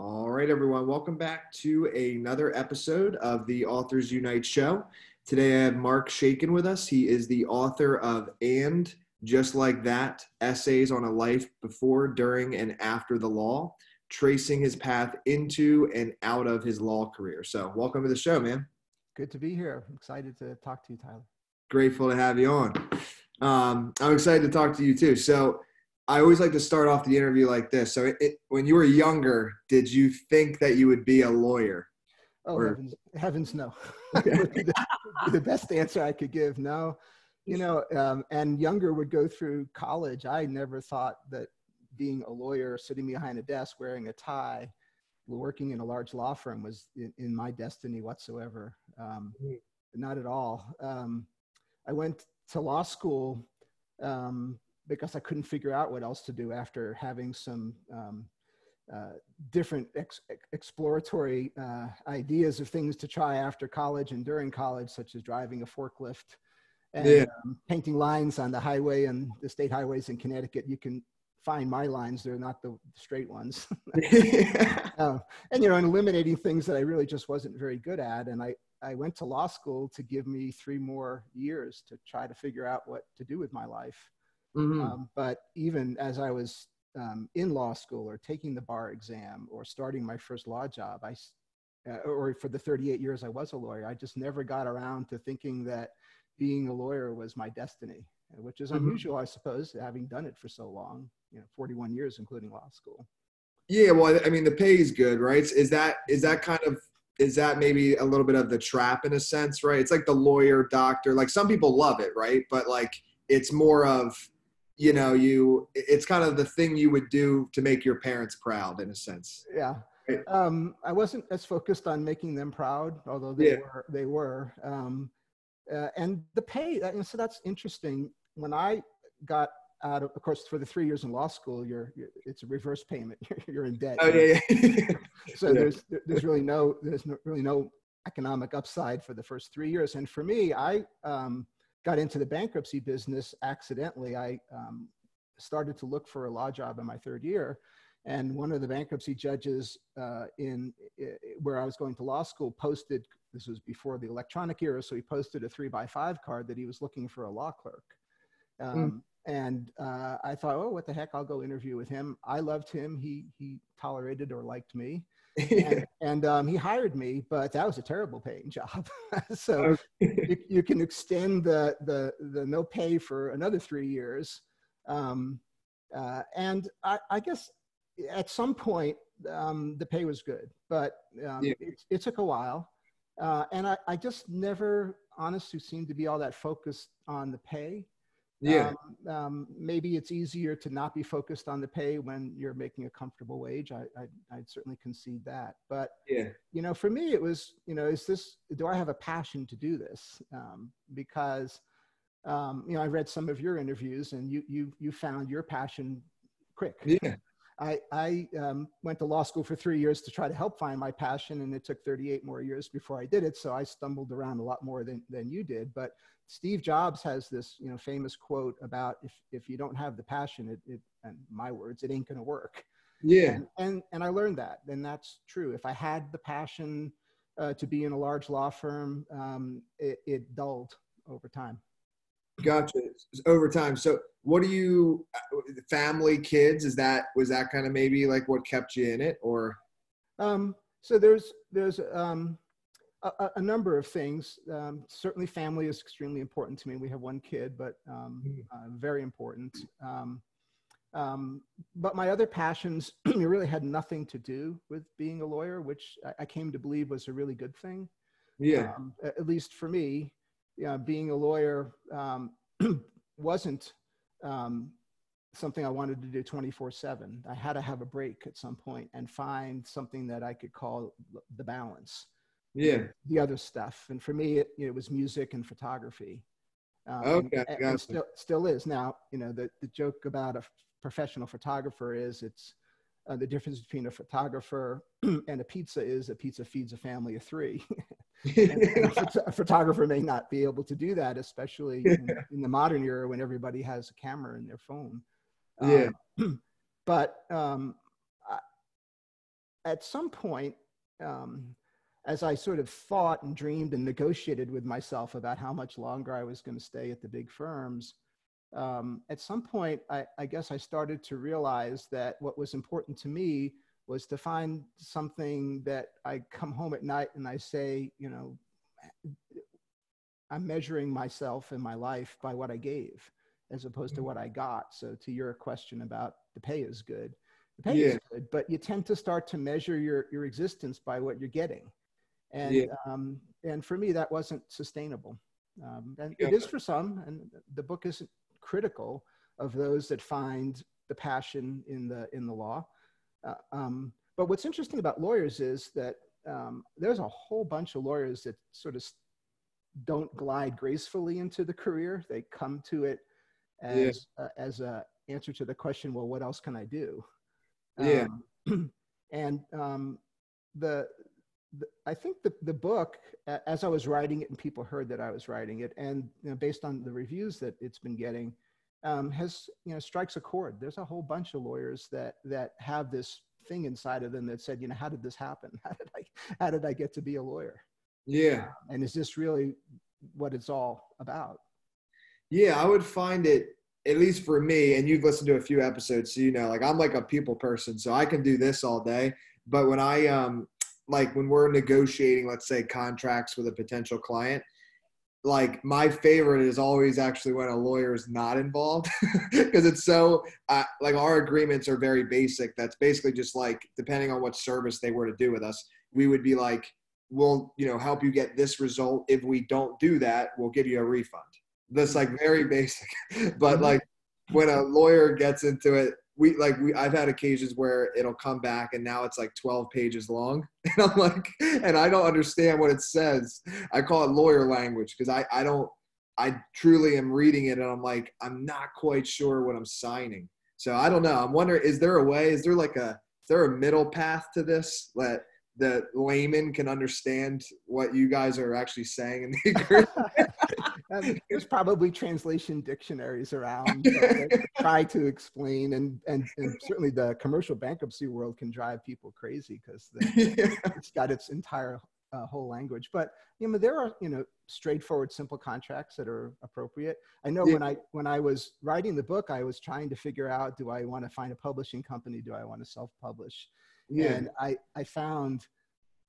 All right, everyone, welcome back to another episode of the Authors Unite show. Today I have Mark Shaiken with us. He is the author of And Just Like That Essays on a Life Before, During, and After the Law, tracing his path into and out of his law career. So, welcome to the show, man. Good to be here. I'm excited to talk to you, Tyler. Grateful to have you on. Um, I'm excited to talk to you too. So, I always like to start off the interview like this. So, it, it, when you were younger, did you think that you would be a lawyer? Oh, or... heavens, heavens, no. the, the, best answer I could give. No, you know, um, and younger would go through college. I never thought that being a lawyer, sitting behind a desk, wearing a tie, working in a large law firm was in, in my destiny whatsoever. Um, mm-hmm. not at all. Um, I went to law school um, because I couldn't figure out what else to do after having some um, uh, different ex- exploratory uh, ideas of things to try after college and during college, such as driving a forklift and yeah. um, painting lines on the highway and the state highways in Connecticut. You can find my lines; they're not the straight ones. uh, and you know, and eliminating things that I really just wasn't very good at. And I I went to law school to give me three more years to try to figure out what to do with my life. Mm-hmm. Um, but even as I was um, in law school or taking the bar exam or starting my first law job, I, uh, or for the 38 years I was a lawyer, I just never got around to thinking that being a lawyer was my destiny, which is mm-hmm. unusual, I suppose, having done it for so long, you know, 41 years, including law school. Yeah, well, I mean, the pay is good, right? Is that is that kind of is that maybe a little bit of the trap in a sense, right? It's like the lawyer, doctor. Like some people love it, right? But like it's more of you know you it's kind of the thing you would do to make your parents proud in a sense. Yeah. Um, i wasn't as focused on making them proud although they yeah. were they were um, uh, and the pay and so that's interesting. When i got out of, of course for the three years in law school you're, you're it's a reverse payment. You're, you're in debt. Oh, yeah, yeah. so yeah. there's there's really no there's no, really no economic upside for the first three years. And for me i um, got into the bankruptcy business accidentally. I um, started to look for a law job in my third year. And one of the bankruptcy judges uh, in where I was going to law school posted, this was before the electronic era, so he posted a three by five card that he was looking for a law clerk. Hmm. Um, mm. And uh, I thought, oh, what the heck? I'll go interview with him. I loved him. He he tolerated or liked me and, and um, he hired me, but that was a terrible paying job. so you, you, can extend the, the, the no pay for another three years. Um, uh, and I, I, guess at some point um, the pay was good, but um, yeah. it, it, took a while. Uh, and I, I just never honestly seemed to be all that focused on the pay. Yeah. Um, um, maybe it's easier to not be focused on the pay when you're making a comfortable wage. I, I, would certainly concede that. But, yeah. you know, for me, it was, you know, is this, do I have a passion to do this? Um, because, um, you know, I read some of your interviews and you, you, you found your passion quick. Yeah. I, I um, went to law school for three years to try to help find my passion, and it took 38 more years before I did it. So I stumbled around a lot more than, than you did. But Steve Jobs has this, you know, famous quote about if, if you don't have the passion, it, it and my words, it ain't going to work. Yeah. And, and, and, I learned that, and that's true. If I had the passion uh, to be in a large law firm, um, it, it dulled over time. Gotcha. Over time. So what do you family kids is that was that kind of maybe like what kept you in it or? Um so there's there's um a, a number of things. Um, certainly family is extremely important to me. We have one kid but um, mm. uh, very important. Um, um, but my other passions really had nothing to do with being a lawyer which i, I came to believe was a really good thing. Yeah. Um, at least for me yeah, being a lawyer um, wasn't um, something I wanted to do 24 7. I had to have a break at some point and find something that I could call the balance. Yeah. The other stuff. And for me, it, it was music and photography. Um, okay. And, and still, still is. Now, you know, the, the joke about a professional photographer is it's uh, the difference between a photographer and a pizza is a pizza feeds a family of three. a, photographer may not be able to do that, especially in, in, the modern era when everybody has a camera in their phone. Yeah. Um, but um, at some point, um, as I sort of thought and dreamed and negotiated with myself about how much longer I was going to stay at the big firms, um, at some point, I, I, guess I started to realize that what was important to me was to find something that I come home at night and I say, you know, I'm measuring myself and my life by what I gave as opposed to mm-hmm. what I got. So, to your question about the pay is good, the pay yeah. is good, but you tend to start to measure your, your existence by what you're getting. And, yeah. um, and for me, that wasn't sustainable. Um, and yeah. it is for some, and the book isn't critical of those that find the passion in the, in the law. Uh, um, but what's interesting about lawyers is that um, there's a whole bunch of lawyers that sort of don't glide gracefully into the career. They come to it as yeah. uh, as a answer to the question, well, what else can I do? Yeah. Um, and um, the, the, I think the the book, as I was writing it, and people heard that I was writing it, and you know, based on the reviews that it's been getting, um, has you know strikes a chord. There's a whole bunch of lawyers that that have this thing inside of them that said, you know, how did this happen? How did I how did I get to be a lawyer? Yeah. And is this really what it's all about? Yeah, I would find it at least for me, and you've listened to a few episodes, so you know, like I'm like a people person, so I can do this all day. But when I um like when we're negotiating, let's say contracts with a potential client, like my favorite is always actually when a lawyer is not involved because it's so uh, like our agreements are very basic. That's basically just like depending on what service they were to do with us we would be like we'll you know help you get this result. If we don't do that we'll give you a refund. That's like very basic. But mm-hmm. like when a lawyer gets into it we like we I've had occasions where it'll come back and now it's like 12 pages long and I'm like and I don't understand what it says. I call it lawyer language because I I don't I truly am reading it and I'm like I'm not quite sure what I'm signing. So I don't know. I'm wondering is there a way is there like a is there a middle path to this that the layman can understand what you guys are actually saying in the agreement. There's probably translation dictionaries around that try to explain, and, and, and certainly the commercial bankruptcy world can drive people crazy because yeah. it's got its entire uh, whole language. But you know, there are you know straightforward, simple contracts that are appropriate. I know yeah. when I when I was writing the book, I was trying to figure out: do I want to find a publishing company? Do I want to self-publish? Yeah. And I, I found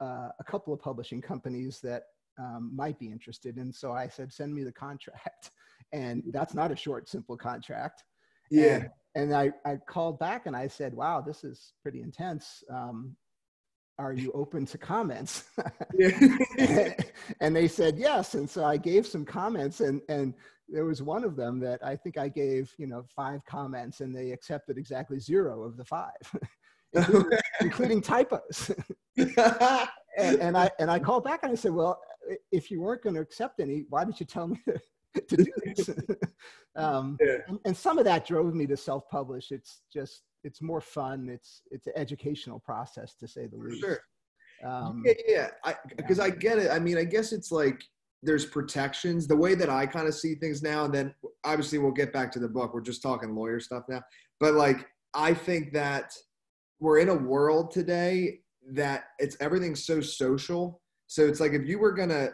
uh, a couple of publishing companies that um, might be interested. And so I said, send me the contract. And that's not a short, simple contract. Yeah. And, and I, I called back and I said, wow, this is pretty intense. Um, are you open to comments? and they said yes. And so I gave some comments and, and there was one of them that I think I gave, you know, five comments and they accepted exactly zero of the five. including, including typos. and, and, I and I called back and I said, well, if you weren't going to accept any, why did you tell me to, to do this? um, yeah. and, and, some of that drove me to self-publish. It's just it's more fun. It's it's an educational process to say the For least. Sure. Um, yeah, yeah. I, I get it. I mean, I guess it's like there's protections. The way that I kind of see things now, and then obviously we'll get back to the book. We're just talking lawyer stuff now, but like I think that we're in a world today that it's everything's so social. So it's like if you were gonna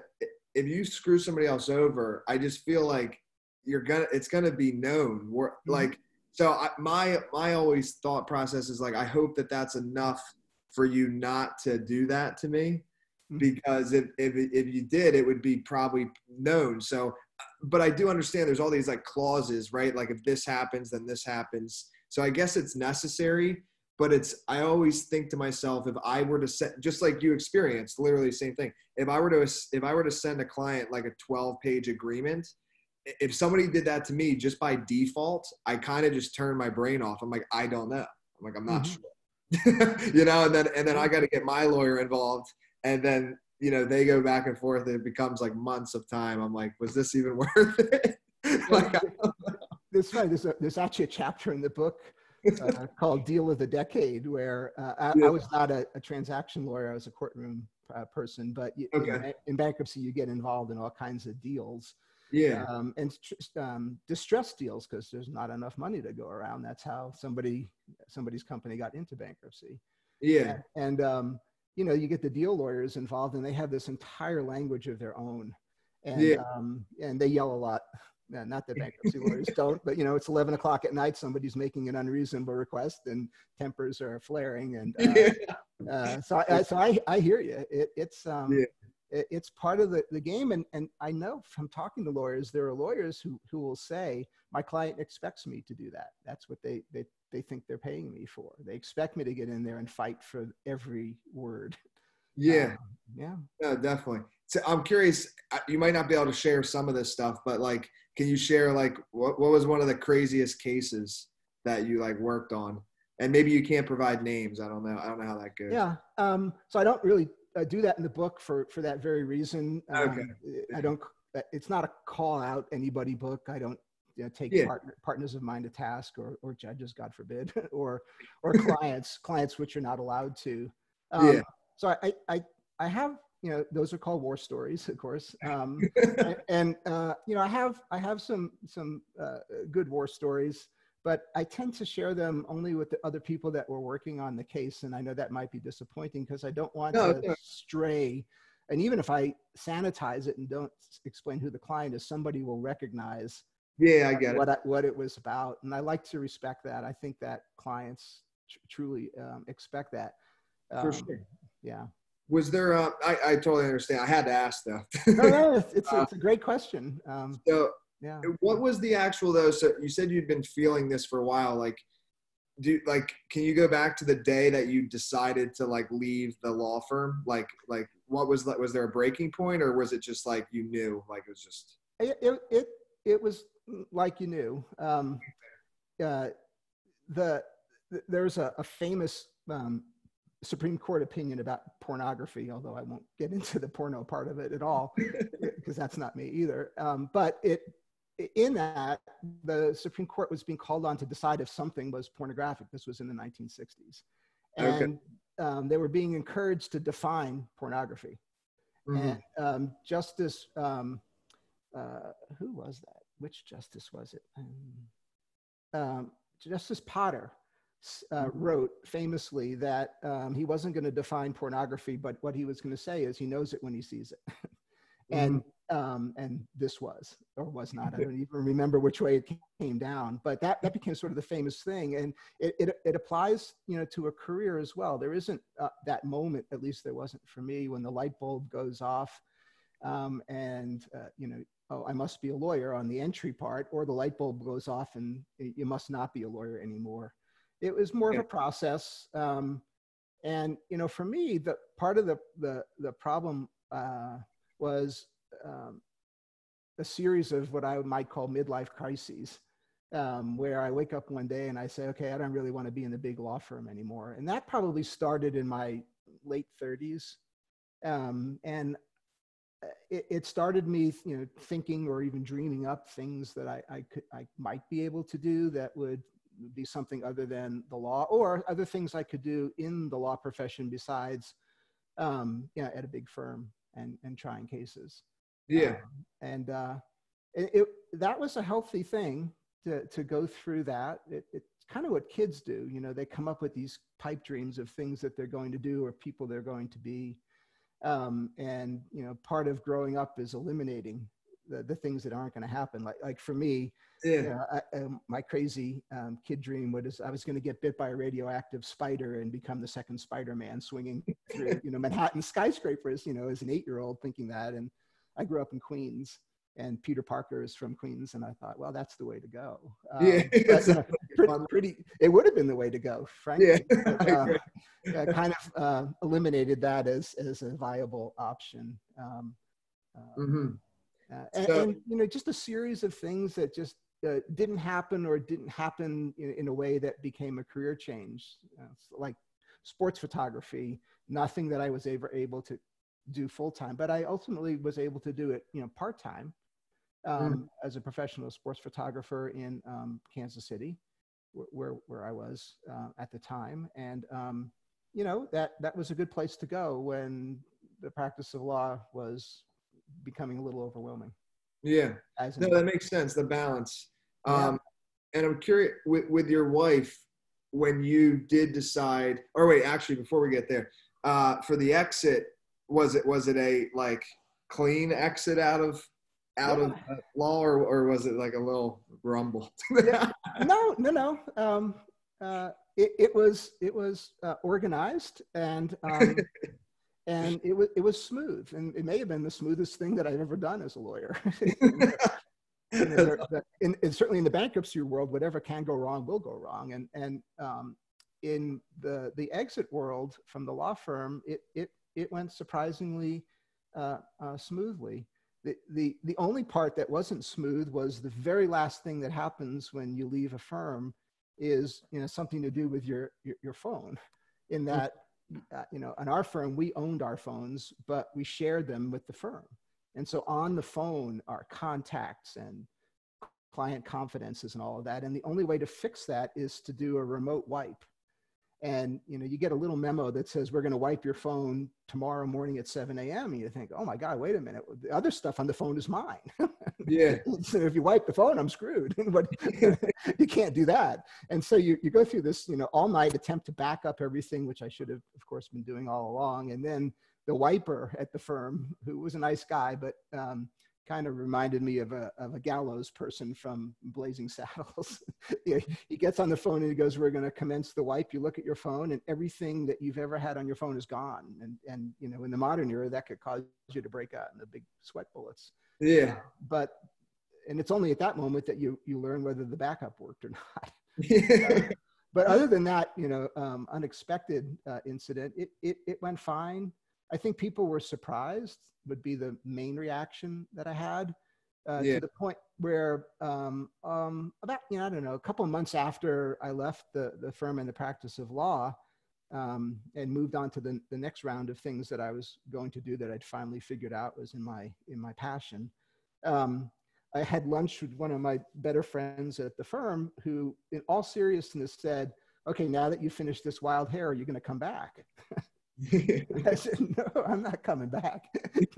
if you screw somebody else over, I just feel like you're gonna it's gonna be known. We're mm-hmm. like so I, my my always thought process is like I hope that that's enough for you not to do that to me mm-hmm. because if if if you did it would be probably known. So but I do understand there's all these like clauses, right? Like if this happens then this happens. So I guess it's necessary but it's i always think to myself if i were to send just like you experienced literally the same thing. If i were to if i were to send a client like a 12 page agreement if somebody did that to me just by default i kind of just turn my brain off. I'm like i don't know. I'm like i'm not mm-hmm. sure. You know and then and then i got to get my lawyer involved and then you know they go back and forth and it becomes like months of time. I'm like was this even worth it? Like, that's right there's, a, there's actually a chapter in the book uh, called Deal of the Decade, where uh, I, yeah. I, was not a, a, transaction lawyer; I was a courtroom uh, person. But you, okay. in, in, bankruptcy, you get involved in all kinds of deals. Yeah. Um, and um, distress deals because there's not enough money to go around. That's how somebody somebody's company got into bankruptcy. Yeah. And, and um, you know, you get the deal lawyers involved, and they have this entire language of their own, and Yeah. um, and they yell a lot. Yeah, not that bankruptcy lawyers don't, but you know, it's 11 o'clock at night. Somebody's making an unreasonable request, and tempers are flaring. And uh, uh, so, I, so I, I hear you. It, it's um, Yeah. it, it's part of the, the game, and and I know from talking to lawyers, there are lawyers who who will say, my client expects me to do that. That's what they they they think they're paying me for. They expect me to get in there and fight for every word. yeah. Um, yeah. No, definitely. So I'm curious. uh, You might not be able to share some of this stuff, but like, can you share like what what was one of the craziest cases that you like worked on? And maybe you can't provide names. I don't know. I don't know how that goes. Yeah. Um, so I don't really uh, do that in the book for for that very reason. Um, Okay. I don't. It's not a call out anybody book. I don't you know, take Yeah. partner, partners of mine to task or or judges, God forbid, or or clients clients which are not allowed to. Um, Yeah. So I, I I have you know those are called war stories, of course. Um, and, uh, you know I have I have some some uh, good war stories, but I tend to share them only with the other people that were working on the case, and I know that might be disappointing because I don't want No, to no. stray. And even if I sanitize it and don't explain who the client is, somebody will recognize Yeah, I get it. what I, what it was about, and I like to respect that. I think that clients tr- truly um, expect that. For Um, sure. Yeah. Was there? Uh, I I totally understand. I had to ask though. No, no, it's, it's, it's a great question. Um, so yeah. what was the actual though so you said you'd been feeling this for a while like do like can you go back to the day that you decided to like leave the law firm like like what was that was there a breaking point or was it just like you knew like it was just it, it, it, it was like you knew. Um, uh, the, th- there's a, a famous um, Supreme Court opinion about pornography, although I won't get into the porno part of it at all, because that's not me either. Um, but it, in that, the Supreme Court was being called on to decide if something was pornographic. This was in the 1960s. Okay. And um, they were being encouraged to define pornography. Mhm. And um, Justice, um, uh, who was that? Which justice was it? Um, um, Justice Potter uh, wrote famously that um, he wasn't going to define pornography, but what he was going to say is he knows it when he sees it. and um, and this was or was not. I don't even remember which way it came down, but that that became sort of the famous thing, and it it, it applies you know to a career as well. There isn't uh, that moment, at least there wasn't for me, when the light bulb goes off, um, and uh, you know. Oh, I must be a lawyer on the entry part, or the light bulb goes off and you must not be a lawyer anymore. It was more of a process. Um, and you know, for me, the part of the the the problem uh, was um, a series of what I might call midlife crises, um, where I wake up one day and I say, okay, I don't really want to be in the big law firm anymore. And that probably started in my late 30s. Um, and uh, it, it started me, you know, thinking or even dreaming up things that I, I could, I might be able to do that would be something other than the law or other things I could do in the law profession besides, um, know, at a big firm and, and trying cases. yeah Um, and uh, it, it, that was a healthy thing to, to go through that. It, it's kind of what kids do. You know, they come up with these pipe dreams of things that they're going to do or people they're going to be. Um, and, you know, part of growing up is eliminating the, the things that aren't going to happen. Like, like for me, yeah you know, I, um, my crazy um, kid dream was I was going to get bit by a radioactive spider and become the second Spider-Man, swinging through you know Manhattan skyscrapers. You know, as an eight-year-old thinking that, and I grew up in Queens, and Peter Parker is from Queens, and I thought, well, that's the way to go. Um, Yeah, but, you know, pretty, pretty. It would have been the way to go, frankly. yeah but, uh, kind of uh, eliminated that as as a viable option. Um, uh, Mhm. Uh, and, So- and you know just a series of things that just uh, didn't happen or didn't happen in, in a way that became a career change. Uh, like sports photography nothing that i was ever able to do full time but i ultimately was able to do it you know part time um, as a professional sports photographer in um, kansas city wh- where where i was uh, at the time. And um, you know that that was a good place to go when the practice of law was becoming a little overwhelming yeah as no that makes sense the balance Yeah. um and i'm curious with, with your wife when you did decide, or wait, actually, before we get there, uh, for the exit, was it was it a like clean exit out of out yeah. of law, or, or was it like a little rumble? yeah. No, no, no. Um, uh, it, it was it was uh, organized and um, and it was it was smooth, and it may have been the smoothest thing that I've ever done as a lawyer. in, in, certainly in the bankruptcy world, whatever can go wrong will go wrong. And and um, in the the exit world from the law firm, it it it went surprisingly uh, uh, smoothly. The, the the only part that wasn't smooth was the very last thing that happens when you leave a firm is you know something to do with your your, your phone. In that uh, you know, in our firm, we owned our phones, but we shared them with the firm. And so on the phone are contacts and client confidences and all of that. And the only way to fix that is to do a remote wipe. And you know, you get a little memo that says we're going to wipe your phone tomorrow morning at 7 a.m. And you think, oh my God, wait a minute. The other stuff on the phone is mine. Yeah. so if you wipe the phone, I'm screwed. but you can't do that. And so you, you go through this, you know, all night attempt to back up everything, which I should have, of course, been doing all along. And then the wiper at the firm, who was a nice guy, but um, kind of reminded me of a, of a gallows person from Blazing Saddles. he gets on the phone and he goes, we're going to commence the wipe. You look at your phone and everything that you've ever had on your phone is gone. And, and, you know, in the modern era, that could cause you to break out in the big sweat bullets. Yeah. But, and it's only at that moment that you, you learn whether the backup worked or not. but other than that, you know, um, unexpected uh, incident, it, it, it went fine. I think people were surprised would be the main reaction that I had uh, yeah. to the point where um, um, about, you know, I don't know, a couple of months after I left the, the firm and the practice of law um, and moved on to the, the next round of things that I was going to do that I'd finally figured out was in my, in my passion. Um, I had lunch with one of my better friends at the firm who in all seriousness said, okay, now that you finished this wild hair, are you going to come back? I said, no, I'm not coming back.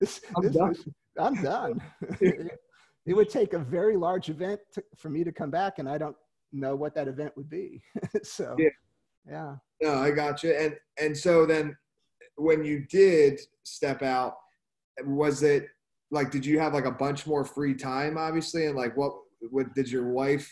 this, I'm, this done. Was, I'm done. it would take a very large event to, for me to come back, and I don't know what that event would be. so, yeah. Yeah. No, I got you. And and so then, when you did step out, was it like did you have like a bunch more free time, obviously, and like what what did your wife?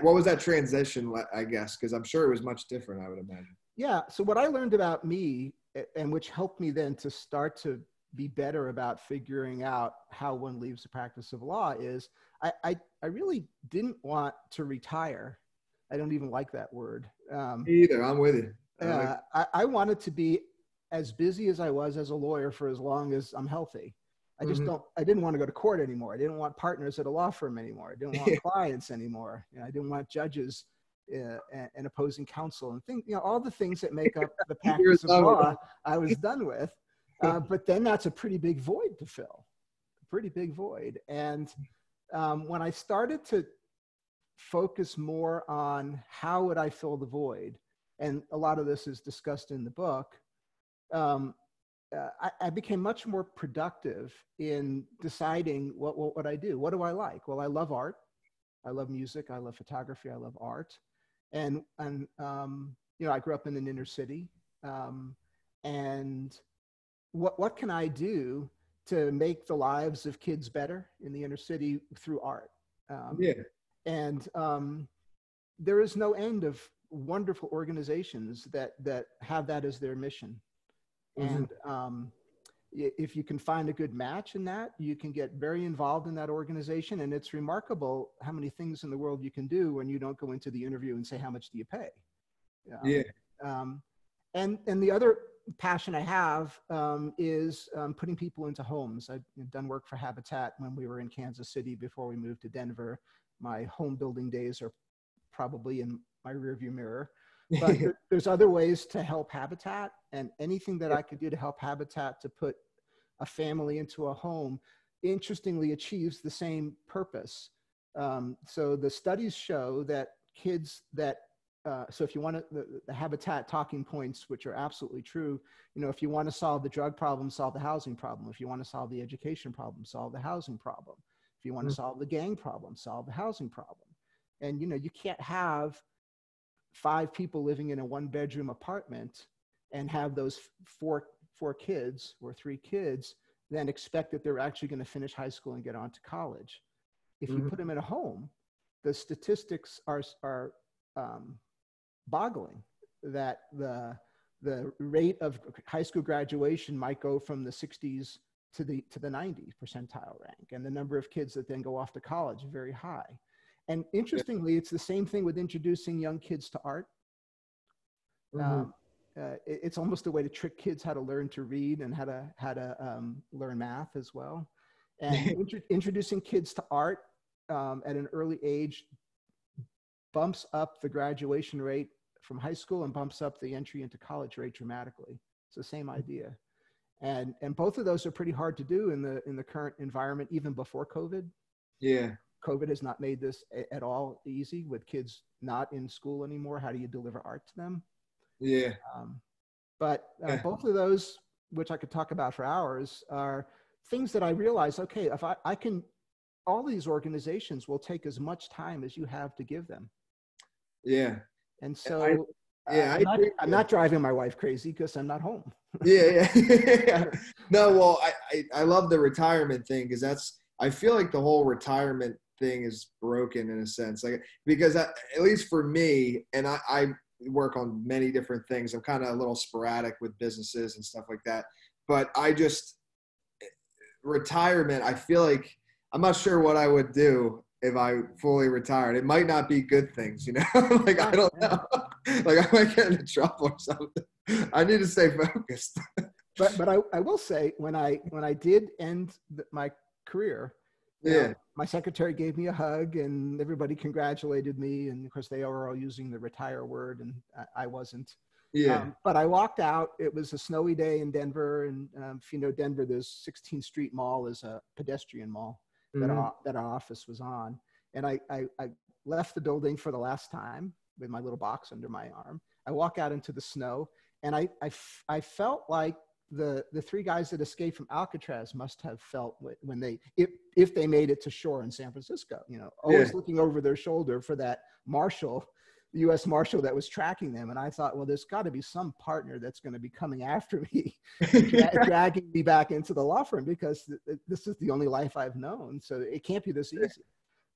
What was that transition? I guess because I'm sure it was much different. I would imagine. Yeah. So what I learned about me, and which helped me then to start to be better about figuring out how one leaves the practice of law, is I I, I really didn't want to retire. I don't even like that word. Um, either. I'm with you. I, uh, I, I wanted to be as busy as I was as a lawyer for as long as I'm healthy. I just mm-hmm. don't. I didn't want to go to court anymore. I didn't want partners at a law firm anymore. I didn't want clients anymore. You know, I didn't want judges uh, and opposing counsel and think you know all the things that make up the practice of law i was done with uh, but then that's a pretty big void to fill a pretty big void and um, when i started to focus more on how would i fill the void and a lot of this is discussed in the book um, uh, I, I, became much more productive in deciding what, what would I do? What do I like? Well, I love art. I love music. I love photography. I love art and and um, you know I grew up in an inner city, um, and what what can I do to make the lives of kids better in the inner city through art? Um, yeah, and um, there is no end of wonderful organizations that that have that as their mission, mm-hmm. and um, if you can find a good match in that, you can get very involved in that organization. And it's remarkable how many things in the world you can do when you don't go into the interview and say, how much do you pay? Um, yeah. Um, and, and the other passion I have um, is um, putting people into homes. I've done work for Habitat when we were in Kansas City before we moved to Denver. My home building days are probably in my rearview mirror. But there's other ways to help Habitat, and anything that I could do to help Habitat to put a family into a home interestingly achieves the same purpose. Um, so the studies show that kids that uh, so if you want to, the, the, habitat talking points, which are absolutely true, you know, if you want to solve the drug problem, solve the housing problem. If you want to solve the education problem, solve the housing problem. If you want to mm-hmm. solve the gang problem, solve the housing problem. And, you know, you can't have five people living in a one bedroom apartment and have those four four kids or three kids then expect that they're actually going to finish high school and get on to college if you Mhm. put them in a home the statistics are are um, boggling that the the rate of high school graduation might go from the 60s to the to the 90 percentile rank and the number of kids that then go off to college very high. And interestingly it's the same thing with introducing young kids to art. Mhm. um, uh, it- it's almost a way to trick kids how to learn to read and how to how to um, learn math as well. And intro- introducing kids to art um, at an early age bumps up the graduation rate from high school and bumps up the entry into college rate dramatically. It's the same idea and and both of those are pretty hard to do in the in the current environment even before covid yeah. covid has not made this a- at all easy with kids not in school anymore how do you deliver art to them Yeah. um, but uh, Yeah. both of those, which I could talk about for hours, are things that I realize. Okay, if I, I can, all these organizations will take as much time as you have to give them, Yeah. and so. Yeah, I I'm, not, I'm not driving my wife crazy because I'm not home. yeah, yeah. no, well, I, I, I love the retirement thing because that's I feel like the whole retirement thing is broken in a sense, like because I, at least for me, and I, I work on many different things. I'm kind of a little sporadic with businesses and stuff like that, but I just eh, retirement. I feel like I'm not sure what I would do if I fully retired. It might not be good things, you know. like I don't know. like I might get into trouble or something. I need to stay focused. But but I, I will say when I when I did end the, my career, Yeah. um, my secretary gave me a hug and everybody congratulated me, and of course they were all using the retire word, and I, I wasn't. Yeah. Um, but I walked out. It was a snowy day in Denver, and um, if you know Denver, there's 16th Street Mall is a pedestrian mall that Mhm. our, that our office was on. And I, I I left the building for the last time with my little box under my arm. I walk out into the snow, and I I, f- I felt like the the three guys that escaped from Alcatraz must have felt when they if if they made it to shore in San Francisco. You know, always Yeah. looking over their shoulder for that marshal the U.S. Marshal that was tracking them, and I thought, well, there's got to be some partner that's going to be coming after me, dra- dragging me back into the law firm because th- th- this is the only life I've known. So it can't be this easy.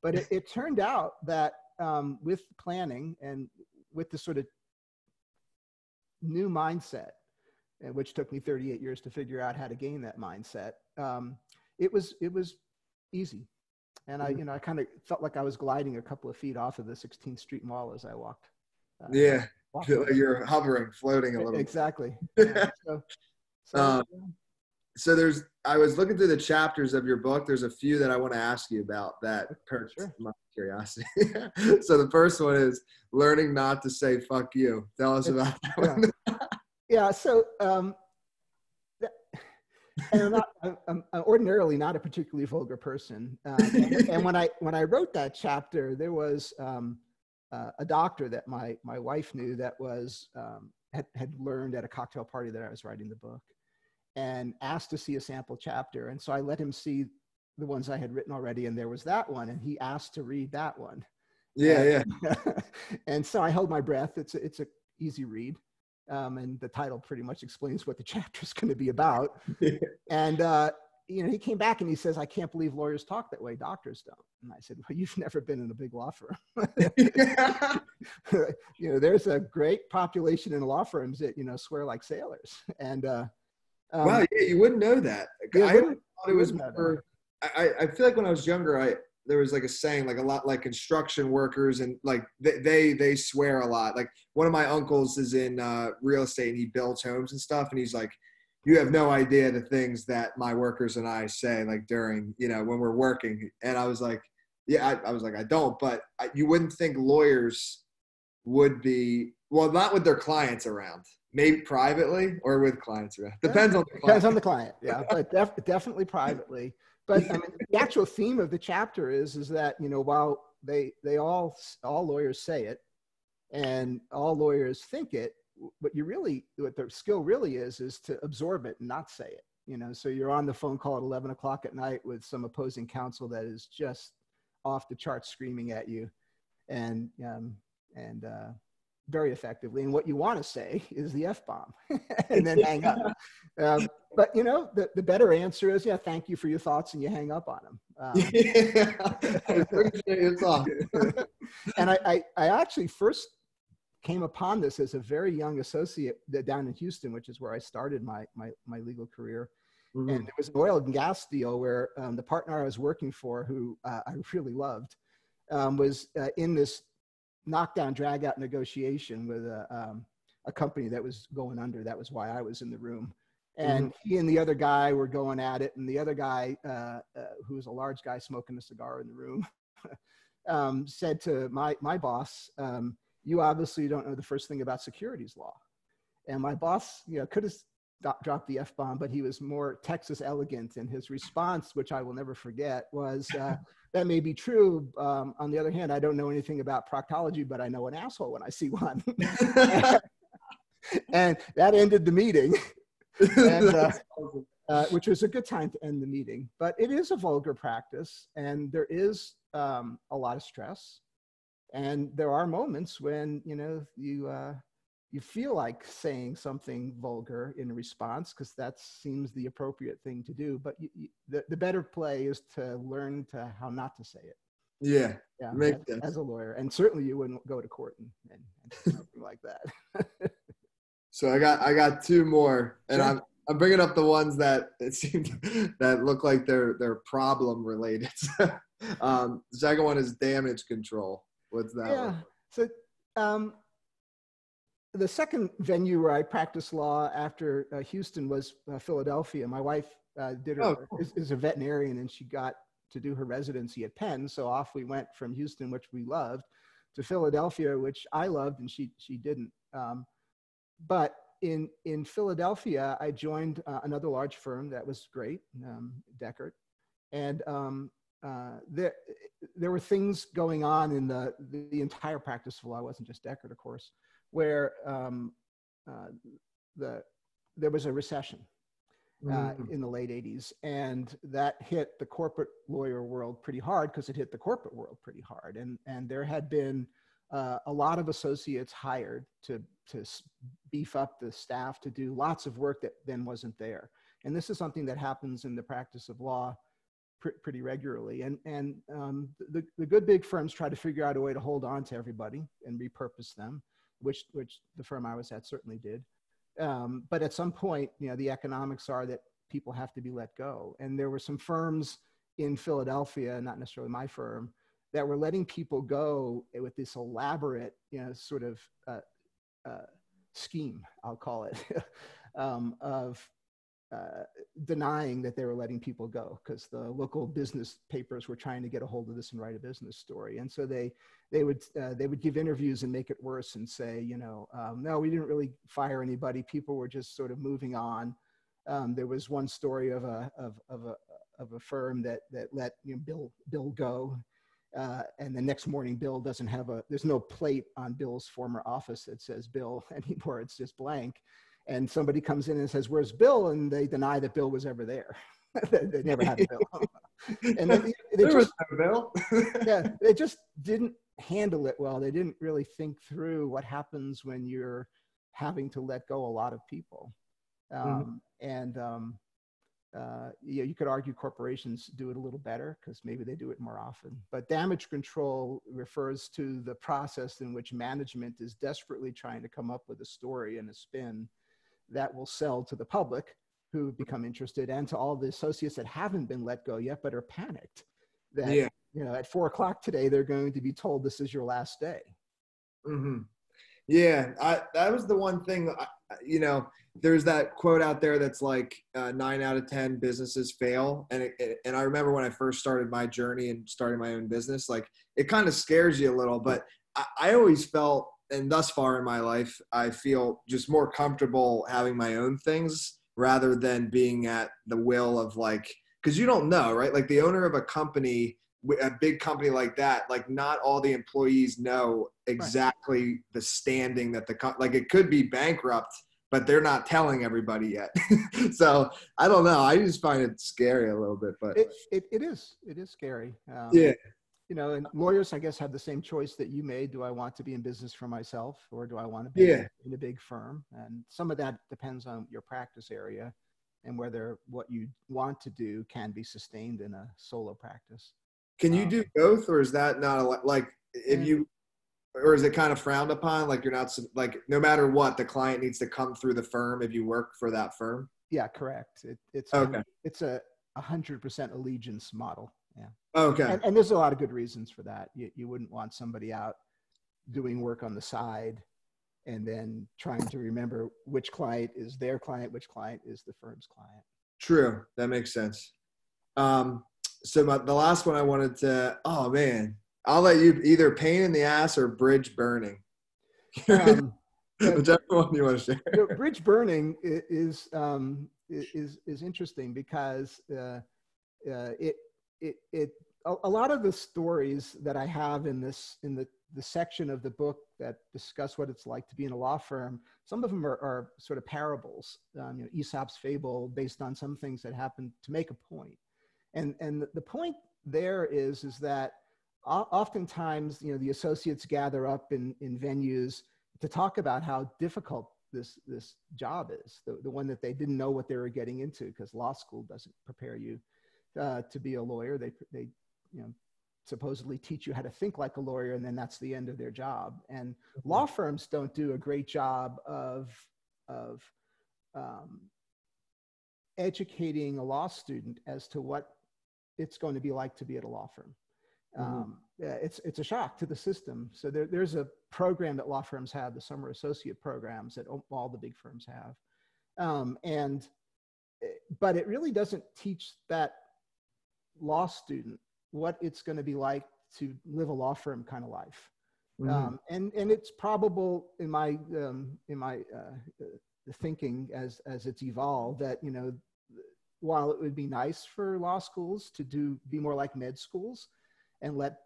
But it, it turned out that um, with planning and with the sort of new mindset, and which took me 38 years to figure out how to gain that mindset, um, it was it was easy. And I, Mhm. you know, I kind of felt like I was gliding a couple of feet off of the 16th Street Mall as I walked. uh, yeah. walked Feel away. like you're hovering, floating a little. bit. Exactly. Yeah, so, so, Um, yeah. So there's, I was looking through the chapters of your book. There's a few that I want to ask you about that perked Sure. my curiosity. so the first one is learning not to say "fuck you." Tell us about that Yeah. one. yeah so um that- and I'm, not, I'm, I'm ordinarily not a particularly vulgar person um, and, and when i when i wrote that chapter there was um, uh, a doctor that my my wife knew that was um, had, had learned at a cocktail party that i was writing the book and asked to see a sample chapter and so i let him see the ones i had written already and there was that one and he asked to read that one yeah, yeah, and so I held my breath. It's a, it's a easy read, um, and the title pretty much explains what the chapter is going to be about. and uh, you know, he came back and he says, "I can't believe lawyers talk that way. Doctors don't." And I said, "Well, you've never been in a big law firm. you know, there's a great population in law firms that you know swear like sailors." And uh, um, wow, yeah, you wouldn't know that. yeah, I thought it was wouldn't know that. for. I, I feel like when I was younger, I there was like a saying like a lot like construction workers and like they they, they swear a lot. Like one of my uncles is in uh, real estate and he builds homes and stuff, and he's like, "You have no idea the things that my workers and I say like during you know when we're working." And I was like, "Yeah," I, I was like, "I don't," but I, you wouldn't think lawyers would be well, not with their clients around. Maybe privately or with clients. Depends on the Depends client. on the client, yeah, but def- definitely privately. But I mean, the actual theme of the chapter is is that you know while they they all all lawyers say it, and all lawyers think it, what you really what their skill really is is to absorb it and not say it. You know, so you're on the phone call at 11 o'clock at night with some opposing counsel that is just off the charts screaming at you, and um, and uh, very effectively. And what you want to say is the F bomb and then hang up. Um, but you know, the, the better answer is, yeah, thank you for your thoughts and you hang up on them. Um, yeah, and I, I, I, actually first came upon this as a very young associate down in Houston, which is where I started my, my, my legal career. Mm-hmm. And there was an oil and gas deal where um, the partner I was working for, who uh, I really loved, um, was uh, in this knockdown, drag out negotiation with a, um, a company that was going under. That was why I was in the room. And mm-hmm. he and the other guy were going at it. And the other guy, uh, uh, who was a large guy smoking a cigar in the room, um, said to my, my boss, um, You obviously don't know the first thing about securities law. And my boss, you know, could have dropped the F bomb, but he was more Texas elegant. And his response, which I will never forget, was, uh, that may be true. Um, on the other hand, I don't know anything about proctology, but I know an asshole when I see one. and that ended the meeting, and, uh, uh, which was a good time to end the meeting. But it is a vulgar practice, and there is um, a lot of stress. And there are moments when you know you uh, you feel like saying something vulgar in response because that seems the appropriate thing to do but you, you, the, the better play is to learn to how not to say it. Yeah yeah as, as, a lawyer and certainly you wouldn't go to court and, and, and something like that. So i got i got two more and sure. i'm i'm bringing up the ones that it seemed that look like they're they're problem related. Um the second one is damage control. What's that yeah one? so um the second venue where I practiced law after uh, Houston was uh, Philadelphia. My wife uh, did her, oh, cool. is, is, a veterinarian and she got to do her residency at Penn. So off we went from Houston, which we loved, to Philadelphia, which I loved and she she didn't. Um, but in in Philadelphia, I joined uh, another large firm that was great, um, Dechert, and um, uh, there there were things going on in the, the, entire practice of law. It wasn't just Dechert, of course where um, uh, the there was a recession uh, mm. in the late 80s and that hit the corporate lawyer world pretty hard because it hit the corporate world pretty hard. And and there had been uh, a lot of associates hired to to beef up the staff to do lots of work that then wasn't there. And this is something that happens in the practice of law pr- pretty regularly. And and um, the, the good big firms try to figure out a way to hold on to everybody and repurpose them which which the firm I was at certainly did. Um, but at some point, you know, the economics are that people have to be let go, and there were some firms in Philadelphia, not necessarily my firm, that were letting people go with this elaborate, you know, sort of uh, uh, scheme, I'll call it, um, of uh, denying that they were letting people go because the local business papers were trying to get a hold of this and write a business story. And so they they would uh, they would give interviews and make it worse and say, you know, um, no, we didn't really fire anybody. People were just sort of moving on. Um, there was one story of a of, of a of a firm that that let you know, Bill Bill go. Uh, and the next morning, Bill doesn't have a. There's no plate on Bill's former office that says Bill anymore. It's just blank and somebody comes in and says, "Where's Bill?" and they deny that Bill was ever there. they never had a Bill. and they, they just, Bill. yeah, they just didn't handle it well. They didn't really think through what happens when you're having to let go a lot of people. Mm-hmm. Um, mm-hmm. And um, uh, you, know, you could argue corporations do it a little better because maybe they do it more often. But damage control refers to the process in which management is desperately trying to come up with a story and a spin that will sell to the public who become interested and to all the associates that haven't been let go yet but are panicked that yeah. you know at four o'clock today they're going to be told this is your last day mm-hmm. yeah I, that was the one thing I, you know there's that quote out there that's like uh, nine out of ten businesses fail and it, it, and i remember when i first started my journey and starting my own business like it kind of scares you a little but I, I always felt and thus far in my life, I feel just more comfortable having my own things rather than being at the will of like, because you don't know, right? Like the owner of a company, a big company like that, like not all the employees know exactly right. the standing that the like it could be bankrupt, but they're not telling everybody yet. so I don't know. I just find it scary a little bit, but it it, it is it is scary. Um, yeah. You know, and lawyers, I guess, have the same choice that you made. Do I want to be in business for myself or do I want to be Yeah. in a big firm? And some of that depends on your practice area and whether what you want to do can be sustained in a solo practice. Can you Um, do both, or is that not a, like if you, or is it kind of frowned upon? Like you're not like no matter what, the client needs to come through the firm if you work for that firm. Yeah, correct. It, it's Okay. it's a a hundred percent allegiance model. Yeah, Okay. and, and there's a lot of good reasons for that. You you wouldn't want somebody out doing work on the side and then trying to remember which client is their client, which client is the firm's client. True. That makes sense. Um, so my, the last one I wanted to, oh man, I'll let you either pain in the ass or bridge burning. Um, Whichever one you want to share. you know, bridge burning is um, is is interesting because uh, uh, it it it a, a lot of the stories that I have in this in the the section of the book that discuss what it's like to be in a law firm. Some of them are, are sort of parables, um, you know, Aesop's fable, based on some things that happened to make a point. And and the point there is is that oftentimes you know the associates gather up in in venues to talk about how difficult this this job is the, the one that they didn't know what they were getting into because law school doesn't prepare you uh, to be a lawyer. They they you know supposedly teach you how to think like a lawyer and then that's the end of their job. And law firms don't do a great job of of um, educating a law student as to what it's going to be like to be at a law firm. Mhm. um, it's it's a shock to the system. So there, there's a program that law firms have, the summer associate programs that all all the big firms have, um, and eh, but it really doesn't teach that law student what it's going to be like to live a law firm kind of life. Mhm. Um, and and it's probable in my um, in my uh, uh, thinking as as it's evolved that you know while it would be nice for law schools to do be more like med schools and let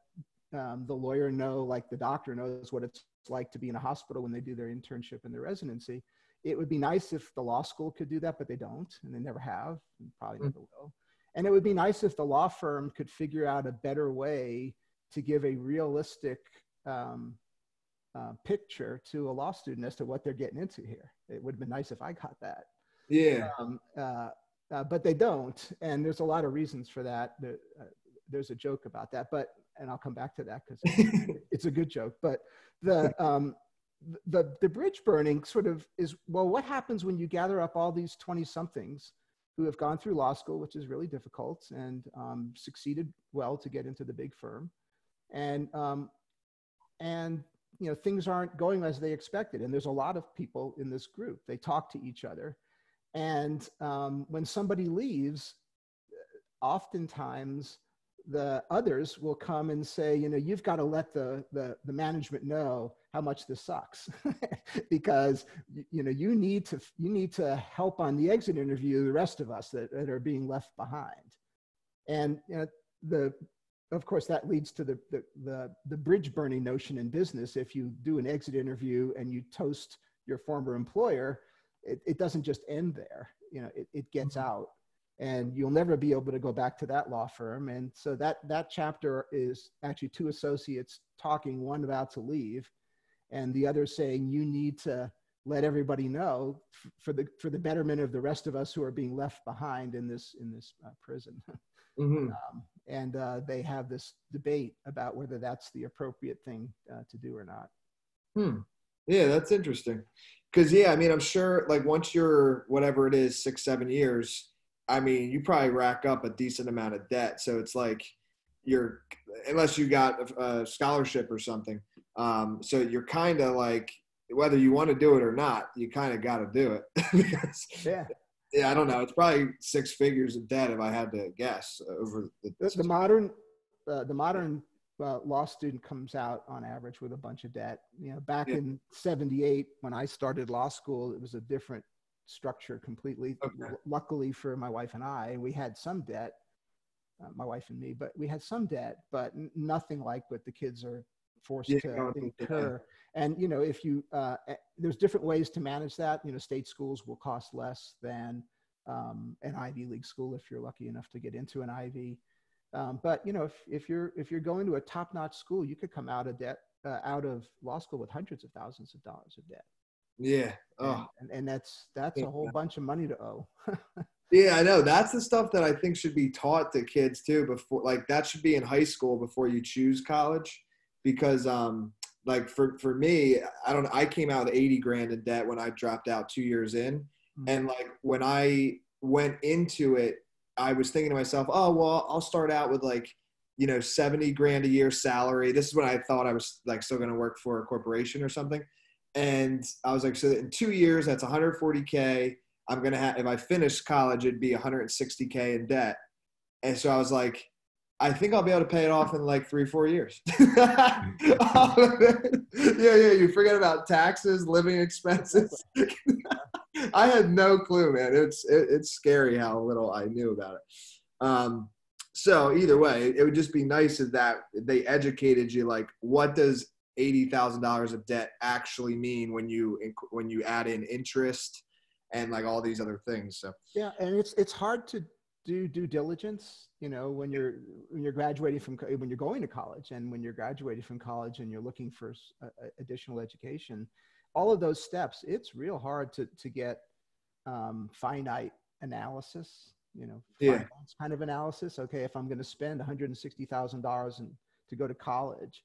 um, the lawyer know like the doctor knows what it's like to be in a hospital when they do their internship and their residency it would be nice if the law school could do that but they don't and they never have and probably Mm. never will and it would be nice if the law firm could figure out a better way to give a realistic um, uh, picture to a law student as to what they're getting into here. It would have been nice if I got that, Yeah. um, uh, uh, but they don't. And there's a lot of reasons for that. There, uh, there's a joke about that, but and I'll come back to that because it's a good joke. But the um, the the bridge burning sort of is well, what happens when you gather up all these twenty somethings who have gone through law school, which is really difficult, and um, succeeded well to get into the big firm, and um, and you know things aren't going as they expected, and there's a lot of people in this group. They talk to each other, and um, when somebody leaves, oftentimes the others will come and say, you know, you've got to let the the, the management know how much this sucks, because you know you need to you need to help on the exit interview the rest of us that, that are being left behind, and you know, the of course that leads to the, the the the bridge burning notion in business. If you do an exit interview and you toast your former employer, it, it doesn't just end there. You know, it, it gets mm-hmm. out and you'll never be able to go back to that law firm. And so that that chapter is actually two associates talking, one about to leave, and the other saying you need to let everybody know for the for the betterment of the rest of us who are being left behind in this in this uh, prison. Mhm. um, and uh, they have this debate about whether that's the appropriate thing uh, to do or not. Hmm. Yeah, that's interesting. Because yeah, I mean, I'm sure like once you're whatever it is, six, seven years, I mean, you probably rack up a decent amount of debt. So it's like you're unless you got a, a scholarship or something. Um, so you're kind of like whether you want to do it or not, you kind of got to do it because Yeah. yeah, I don't know. It's probably six figures of debt if I had to guess over the. the, the modern uh, the modern uh, law student comes out on average with a bunch of debt you know back Yeah. in 78 when i started law school it was a different structure completely Okay. Luckily for my wife and i we had some debt uh, my wife and me but we had some debt but n- nothing like what the kids are forced Yeah, to incur and you know if you uh, eh, there's different ways to manage that you know state schools will cost less than um, an ivy league school if you're lucky enough to get into an ivy Um, but you know, if, if you're if you're going to a top-notch school, you could come out of debt uh, out of law school with hundreds of thousands of dollars of debt. Yeah. Oh. And, and, and that's that's a whole bunch of money to owe. yeah, I know. That's the stuff that I think should be taught to kids too. Before, like, that should be in high school before you choose college, because um, like for for me, I don't. I came out 80 grand in debt when I dropped out two years in, mm-hmm. and like when I went into it I was thinking to myself, oh, well, I'll start out with like, you know, 70 grand a year salary. This is when I thought I was like still going to work for a corporation or something. And I was like, so in two years, that's 140K. I'm going to have, if I finish college, it'd be 160K in debt. And so I was like, I think I'll be able to pay it off in like three, four years. yeah, yeah. You forget about taxes, living expenses. I had no clue, man. It's it, it's scary how little I knew about it. Um, so either way, it would just be nice if that they educated you. Like, what does eighty thousand dollars of debt actually mean when you when you add in interest and like all these other things? So yeah, and it's it's hard to do due diligence. You know, when you're when you're graduating from when you're going to college and when you're graduating from college and you're looking for uh, additional education all of those steps, it's real hard to, to get um, finite analysis, you know, yeah. kind of analysis. Okay, if I'm going to spend $160,000 to go to college,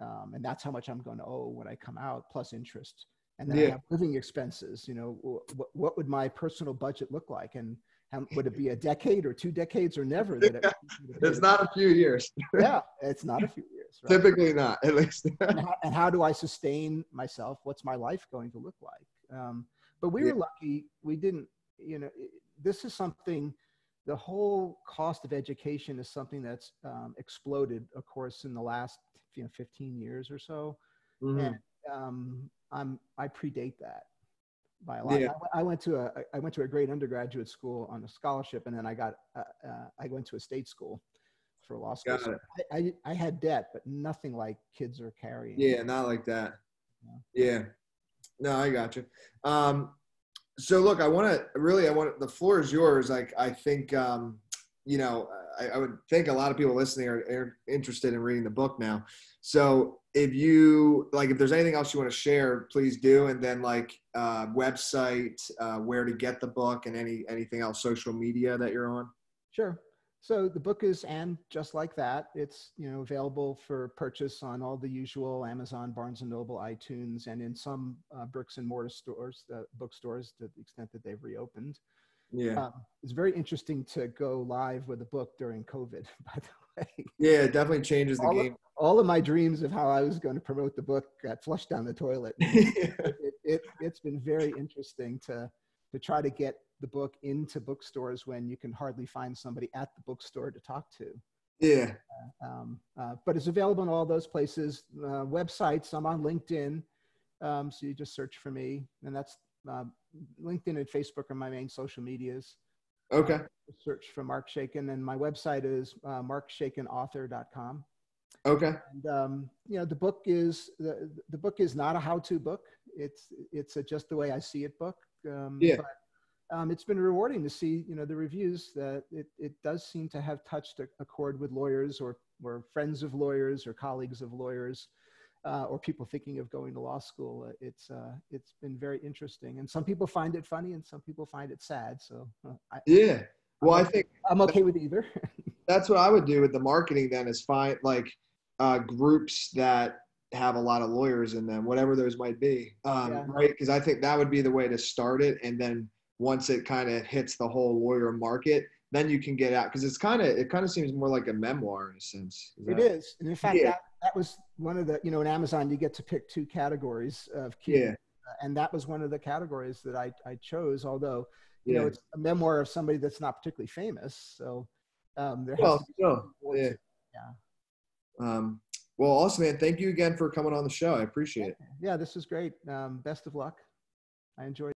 um, and that's how much I'm going to owe when I come out, plus interest. And then yeah. I have living expenses. You know, what, what would my personal budget look like? And how, would it be a decade or two decades or never? That it, it's not a few years. yeah, it's not a few years. Right? Typically not, at least. and, how, and, how, do I sustain myself? What's my life going to look like? Um, but we yeah. were lucky. We didn't, you know, this is something, the whole cost of education is something that's um, exploded, of course, in the last you know, 15 years or so. Mm-hmm. And um, I'm, I predate that by a lot. Yeah. I, I, went to a I went to a great undergraduate school on a scholarship, and then I got uh, uh, I went to a state school for law school. So I, I, I had debt, but nothing like kids are carrying. Yeah, not like that. Yeah. yeah. No, I got you. Um, so look, I want to really I want the floor is yours. Like I think um, you know I, I, would think a lot of people listening are, are interested in reading the book now. So if you like, if there's anything else you want to share, please do. And then like uh, website, uh, where to get the book, and any anything else, social media that you're on. Sure. So the book is and just like that. It's you know available for purchase on all the usual Amazon, Barnes and Noble, iTunes, and in some uh, bricks and mortar stores, uh, bookstores, to the extent that they've reopened. Yeah, um, it's very interesting to go live with a book during COVID. By the way, yeah, it definitely changes the all game. Of, all of my dreams of how I was going to promote the book got flushed down the toilet. it, it, it's been very interesting to to try to get the book into bookstores when you can hardly find somebody at the bookstore to talk to. Yeah. Uh, um, uh, but it's available in all those places. Uh, websites. I'm on LinkedIn, um, so you just search for me, and that's uh, LinkedIn and Facebook are my main social medias. Okay. Uh, search for Mark Shaiken, and my website is uh, markshaikenauthor.com. Okay. And um, you know, the book is the the book is not a how-to book. It's it's a just the way I see it book. Um, yeah. But, um, it's been rewarding to see you know the reviews that it, it does seem to have touched a, a chord with lawyers or or friends of lawyers or colleagues of lawyers uh, or people thinking of going to law school. Uh, it's uh, it's been very interesting, and some people find it funny, and some people find it sad. So uh, I, yeah, well, I'm I think I'm okay with either. that's what I would do with the marketing. Then is find like uh, groups that have a lot of lawyers in them, whatever those might be, um, yeah. right? Because I think that would be the way to start it, and then once it kind of hits the whole lawyer market, then you can get out because it's kind of it kind of seems more like a memoir in a sense. Is it is, and in fact, yeah. that, that was one of the you know in Amazon you get to pick two categories of key, yeah. and that was one of the categories that I I chose. Although you yeah. know it's a memoir of somebody that's not particularly famous, so um, there has well, to be no, yeah. yeah. Um, well, awesome, man. Thank you again for coming on the show. I appreciate it. Yeah, this is great. Um, best of luck. I enjoyed.